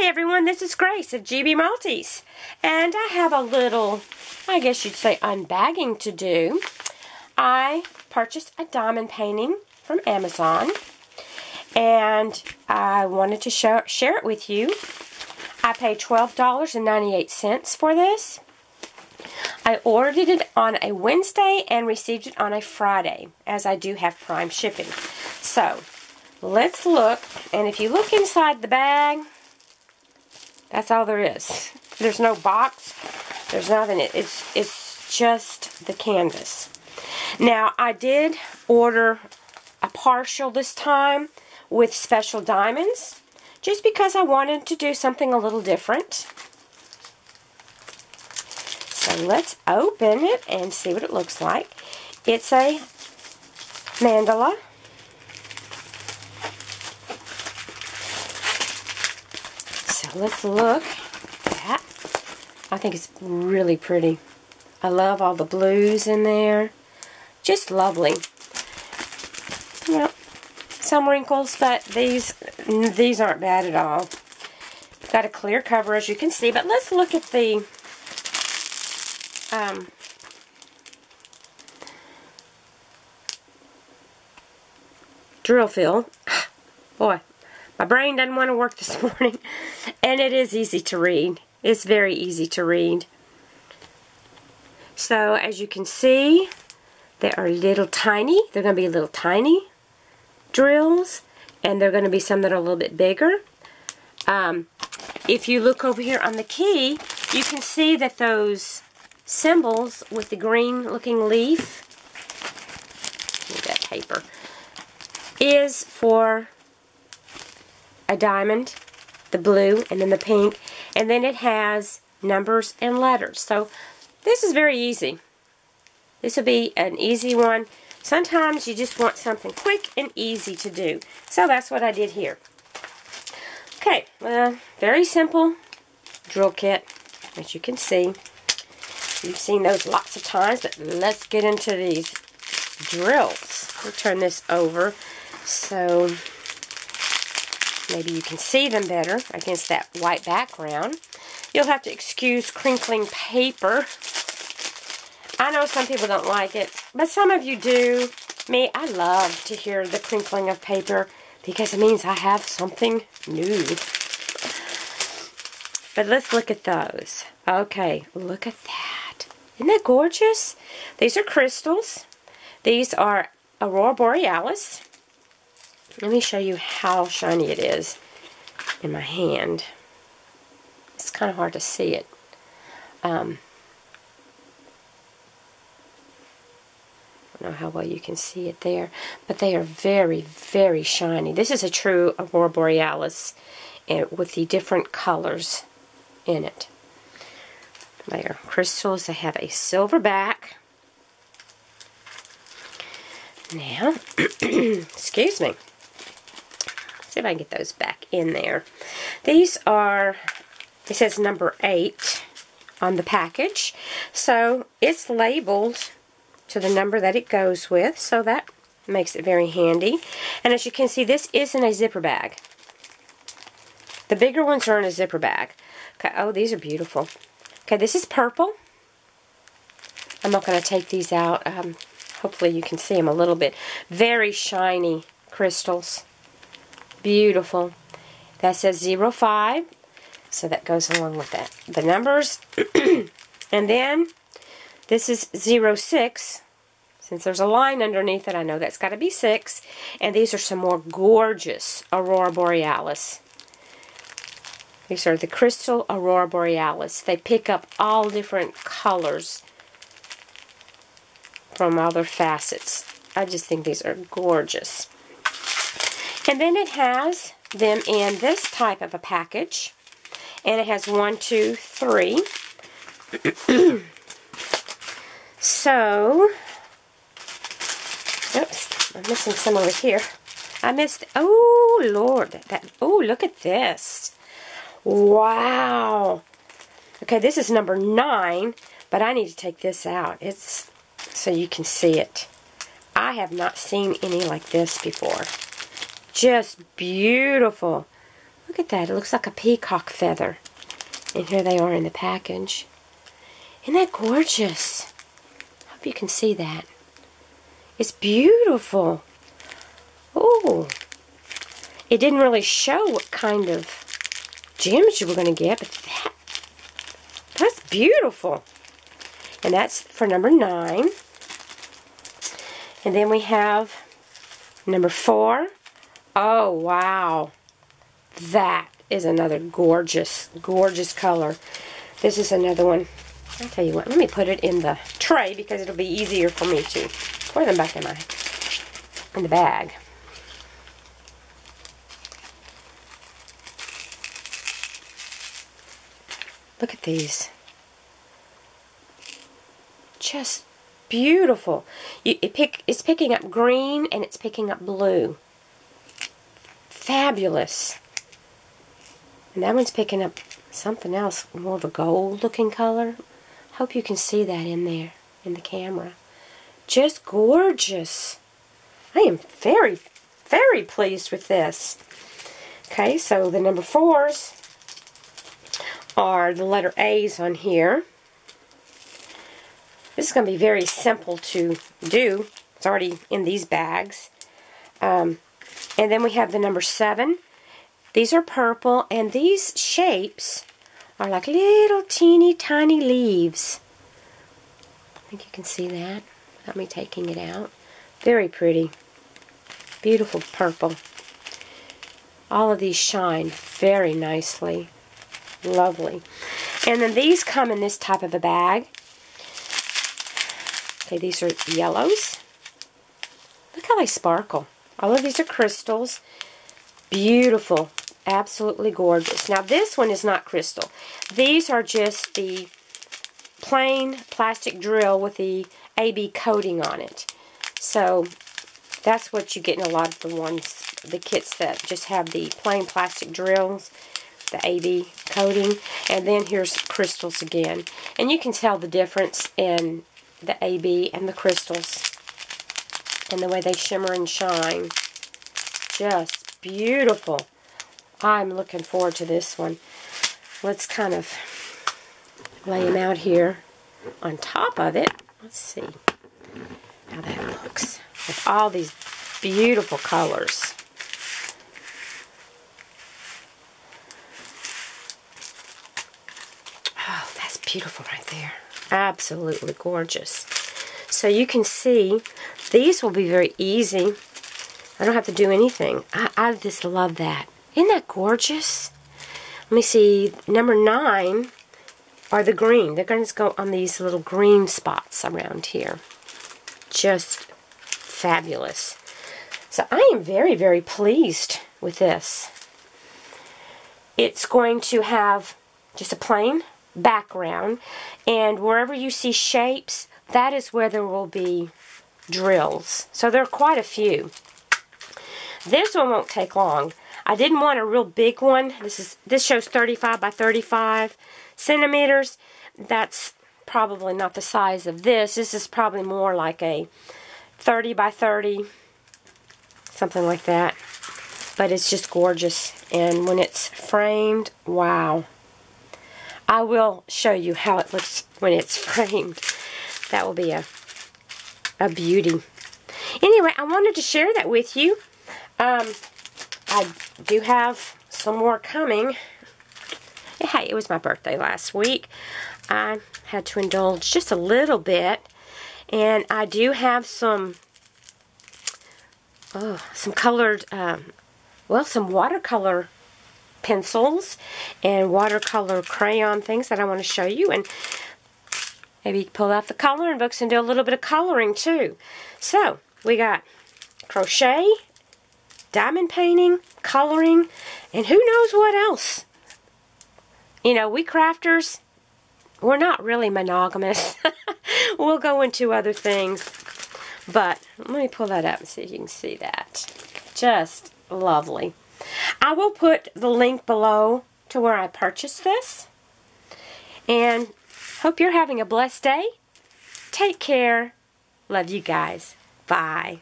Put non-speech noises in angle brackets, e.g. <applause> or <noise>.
Hi everyone, this is Grace of GB Maltese. And I have a little, I guess you'd say unbagging to do. I purchased a diamond painting from Amazon. And I wanted to share, share it with you. I paid $12.98 for this. I ordered it on a Wednesday and received it on a Friday, as I do have prime shipping. So, let's look. And if you look inside the bag, that's all there is. There's no box. There's nothing. It's, it's just the canvas. Now, I did order a partial this time with special diamonds just because I wanted to do something a little different. So let's open it and see what it looks like. It's a mandala. So let's look at I think it's really pretty. I love all the blues in there. Just lovely. Well, some wrinkles, but these these aren't bad at all. Got a clear cover as you can see, but let's look at the um, drill fill. <sighs> Boy, my brain doesn't want to work this <laughs> morning. And it is easy to read. It's very easy to read. So, as you can see, they are little tiny. They're going to be little tiny drills. And they're going to be some that are a little bit bigger. Um, if you look over here on the key, you can see that those symbols with the green looking leaf, that paper, is for a diamond, the blue, and then the pink, and then it has numbers and letters. So this is very easy. This will be an easy one. Sometimes you just want something quick and easy to do. So that's what I did here. Okay, uh, very simple drill kit, as you can see. You've seen those lots of times, but let's get into these drills. We'll turn this over so maybe you can see them better against that white background. You'll have to excuse crinkling paper. I know some people don't like it, but some of you do. Me, I love to hear the crinkling of paper because it means I have something new. But let's look at those. Okay, look at that. Isn't that gorgeous? These are crystals. These are Aurora Borealis. Let me show you how shiny it is in my hand. It's kind of hard to see it. Um, I don't know how well you can see it there, but they are very, very shiny. This is a true Aurora Borealis eh, with the different colors in it. They are crystals. They have a silver back. Now, <clears throat> excuse me. If I get those back in there. These are, it says number 8 on the package. So, it's labeled to the number that it goes with. So, that makes it very handy. And as you can see, this is in a zipper bag. The bigger ones are in a zipper bag. Okay, oh, these are beautiful. Okay, this is purple. I'm not going to take these out. Um, hopefully you can see them a little bit. Very shiny crystals. Beautiful. That says 05. So that goes along with that. The numbers. <clears throat> and then this is 06. Since there's a line underneath it, I know that's got to be 6. And these are some more gorgeous Aurora Borealis. These are the Crystal Aurora Borealis. They pick up all different colors from all their facets. I just think these are gorgeous. And then it has them in this type of a package. And it has one, two, three. <clears throat> so, oops, I'm missing some over here. I missed, oh, Lord. that. Oh, look at this. Wow. Okay, this is number nine, but I need to take this out. It's so you can see it. I have not seen any like this before. Just beautiful. Look at that. It looks like a peacock feather. And here they are in the package. Isn't that gorgeous? Hope you can see that. It's beautiful. Oh, it didn't really show what kind of gems you were going to get, but that, that's beautiful. And that's for number nine. And then we have number four. Oh, wow. That is another gorgeous, gorgeous color. This is another one. I'll tell you what, let me put it in the tray because it'll be easier for me to pour them back in my in the bag. Look at these. Just beautiful. You, it pick, it's picking up green and it's picking up blue. Fabulous. And that one's picking up something else, more of a gold looking color. Hope you can see that in there, in the camera. Just gorgeous. I am very, very pleased with this. Okay, so the number fours are the letter A's on here. This is going to be very simple to do. It's already in these bags. Um, and then we have the number 7. These are purple, and these shapes are like little teeny tiny leaves. I think you can see that. without me taking it out. Very pretty. Beautiful purple. All of these shine very nicely. Lovely. And then these come in this type of a bag. Okay, these are yellows. Look how they sparkle. All of these are crystals. Beautiful. Absolutely gorgeous. Now this one is not crystal. These are just the plain plastic drill with the AB coating on it. So that's what you get in a lot of the ones, the kits that just have the plain plastic drills the AB coating. And then here's crystals again. And you can tell the difference in the AB and the crystals. And the way they shimmer and shine. Just beautiful. I'm looking forward to this one. Let's kind of lay them out here on top of it. Let's see how that looks. With all these beautiful colors. Oh, that's beautiful right there. Absolutely gorgeous. So you can see these will be very easy. I don't have to do anything. I, I just love that. Isn't that gorgeous? Let me see. Number nine are the green. They're going to go on these little green spots around here. Just fabulous. So I am very, very pleased with this. It's going to have just a plain background. And wherever you see shapes, that is where there will be drills. So there are quite a few. This one won't take long. I didn't want a real big one. This is this shows 35 by 35 centimeters. That's probably not the size of this. This is probably more like a 30 by 30, something like that. But it's just gorgeous. And when it's framed, wow. I will show you how it looks when it's <laughs> framed. That will be a, a beauty. Anyway, I wanted to share that with you. Um, I do have some more coming. Hey, it was my birthday last week. I had to indulge just a little bit. And I do have some, oh, some colored, um, well, some watercolor pencils and watercolor crayon things that I want to show you. And maybe pull out the coloring books and do a little bit of coloring too. So, we got crochet, diamond painting, coloring, and who knows what else. You know, we crafters, we're not really monogamous. <laughs> we'll go into other things. But let me pull that up and see if you can see that. Just lovely. I will put the link below to where I purchased this. And hope you're having a blessed day. Take care. Love you guys. Bye.